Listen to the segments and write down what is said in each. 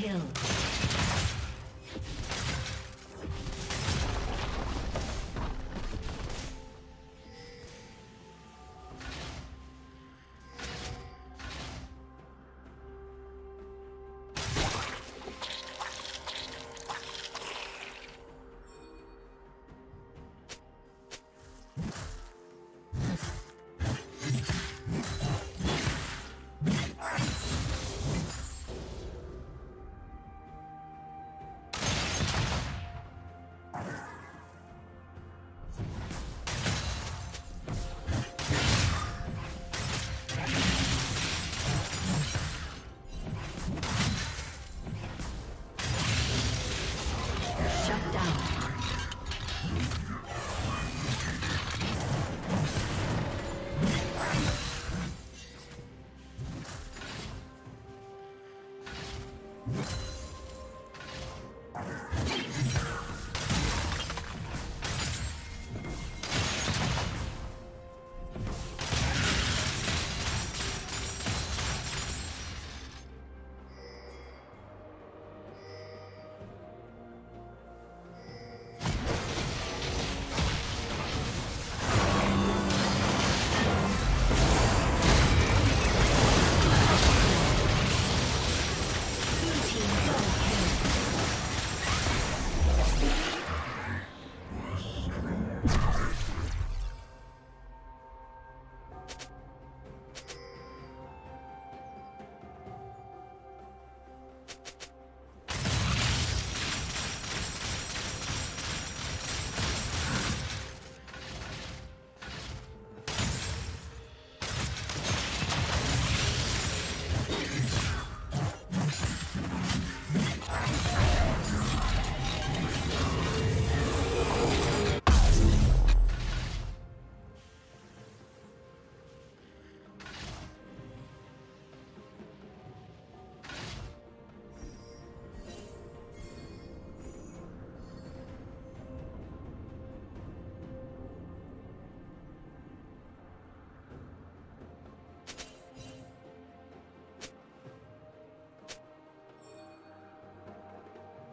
kill.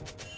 you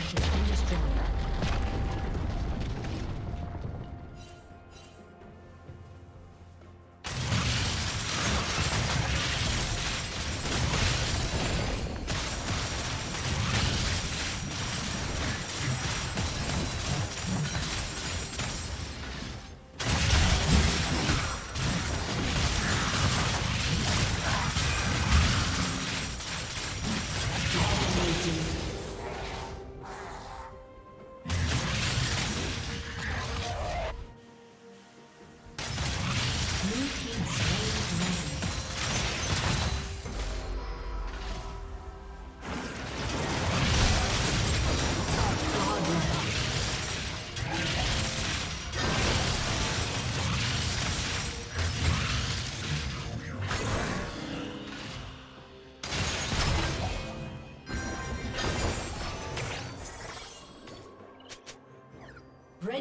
team's turret